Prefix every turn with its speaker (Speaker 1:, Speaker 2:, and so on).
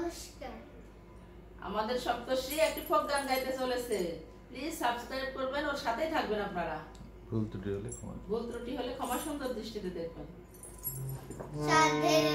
Speaker 1: নমস্কার।
Speaker 2: আমাদের সপ্তশ্রী একটি ফোক গান গাইতে চলেছে। প্লিজ সাবস্ক্রাইব করবেন ওর সাথেই থাকবেন আপনারা।
Speaker 3: ভুল ত্রুটি হলে ক্ষমা
Speaker 2: ভুল ত্রুটি হলে ক্ষমা সুন্দর দৃষ্টিতে দেখবেন।
Speaker 1: সাধের